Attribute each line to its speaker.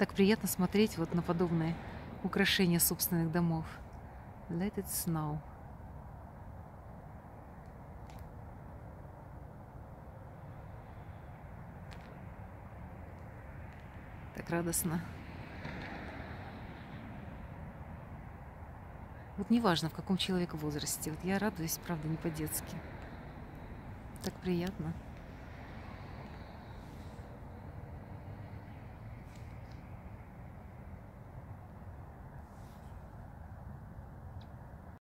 Speaker 1: Так приятно смотреть вот на подобные украшения собственных домов. Let it snow. Так радостно. Вот неважно, в каком человек возрасте. Вот я радуюсь, правда, не по-детски. Так приятно.